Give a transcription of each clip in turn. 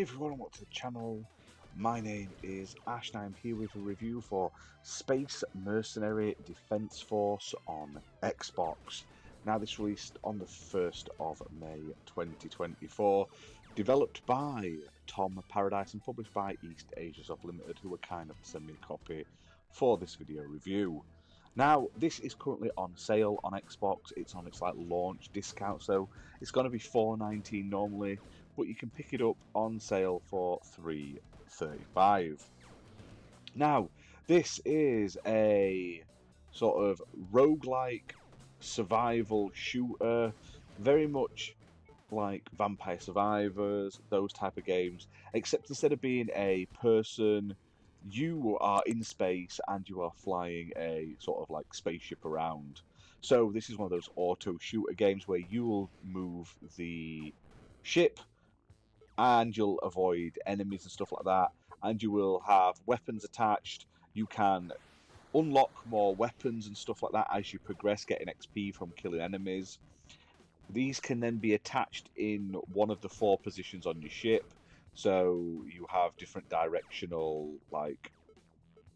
Hey everyone, welcome to the channel. My name is Ash and I'm here with a review for Space Mercenary Defense Force on Xbox. Now this released on the 1st of May 2024, developed by Tom Paradise and published by East Asia Soft Limited who were kind enough to send me a copy for this video review. Now, this is currently on sale on Xbox. It's on its like launch discount, so it's going to be 4.19 normally, but you can pick it up on sale for 3.35. Now, this is a sort of roguelike survival shooter, very much like Vampire Survivors, those type of games, except instead of being a person you are in space and you are flying a sort of like spaceship around. So this is one of those auto shooter games where you will move the ship and you'll avoid enemies and stuff like that and you will have weapons attached. You can unlock more weapons and stuff like that as you progress getting XP from killing enemies. These can then be attached in one of the four positions on your ship so you have different directional like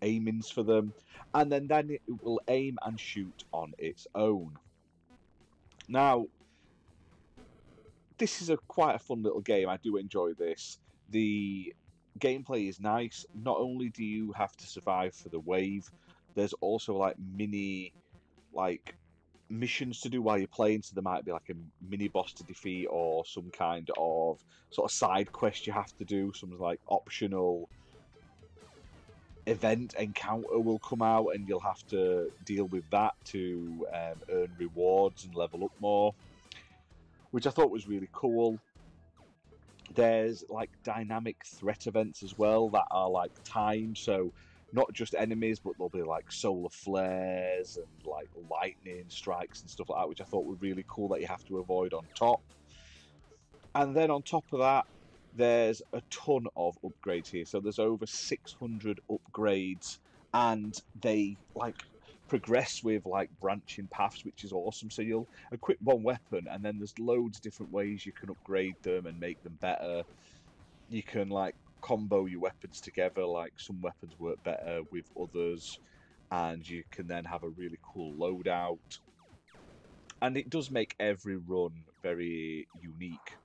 aimings for them, and then then it will aim and shoot on its own. Now, this is a quite a fun little game. I do enjoy this. The gameplay is nice. Not only do you have to survive for the wave, there's also like mini like missions to do while you're playing. So there might be like a mini boss to defeat or some kind of sort of side quest you have to do. Some like optional event encounter will come out and you'll have to deal with that to um, earn rewards and level up more, which I thought was really cool. There's like dynamic threat events as well that are like timed, so not just enemies, but there'll be like solar flares and like lightning strikes and stuff like that, which I thought were really cool that you have to avoid on top. And then on top of that, there's a ton of upgrades here. So there's over 600 upgrades, and they like progress with like branching paths, which is awesome. So you'll equip one weapon, and then there's loads of different ways you can upgrade them and make them better. You can like combo your weapons together. Like some weapons work better with others, and you can then have a really cool loadout. And it does make every run very unique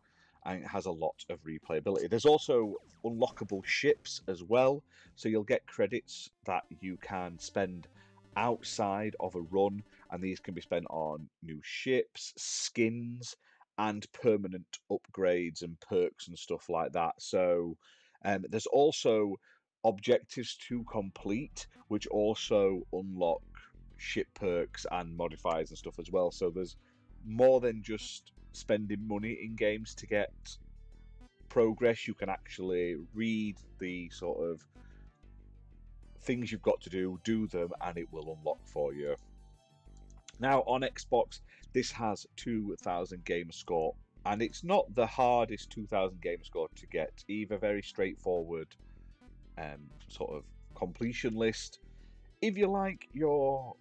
and it has a lot of replayability. There's also unlockable ships as well, so you'll get credits that you can spend outside of a run, and these can be spent on new ships, skins, and permanent upgrades and perks and stuff like that. So um, there's also objectives to complete, which also unlock ship perks and modifiers and stuff as well. So there's more than just spending money in games to get progress. You can actually read the sort of things you've got to do, do them, and it will unlock for you. Now on Xbox, this has 2,000 game score and it's not the hardest 2000 game score to get. Either very straightforward um, sort of completion list. If you like your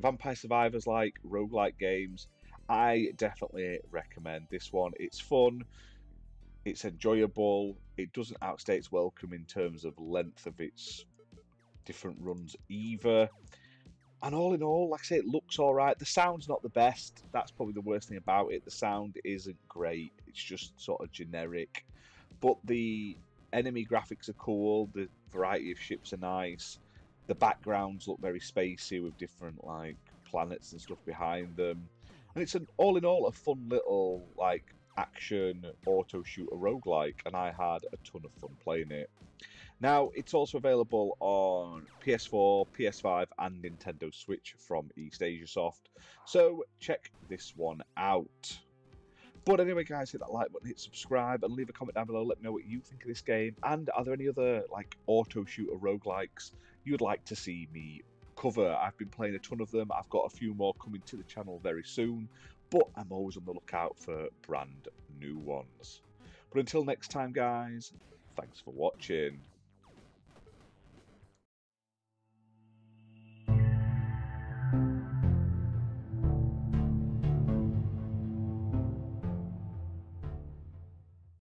vampire survivors like roguelike games i definitely recommend this one. It's fun. It's enjoyable. It doesn't outstay its welcome in terms of length of its different runs either and all in all, like I say, it looks all right. The sound's not the best. That's probably the worst thing about it. The sound isn't great. It's just sort of generic. But the enemy graphics are cool. The variety of ships are nice. The backgrounds look very spacey with different like planets and stuff behind them. And it's an all in all a fun little like action auto shooter roguelike, and I had a ton of fun playing it. Now, it's also available on PS4, PS5, and Nintendo Switch from Eastasiasoft, so check this one out. But anyway, guys, hit that like button, hit subscribe, and leave a comment down below. Let me know what you think of this game. And are there any other like auto shooter roguelikes you'd like to see me cover? I've been playing a ton of them. I've got a few more coming to the channel very soon but I'm always on the lookout for brand new ones. But until next time, guys, thanks for watching.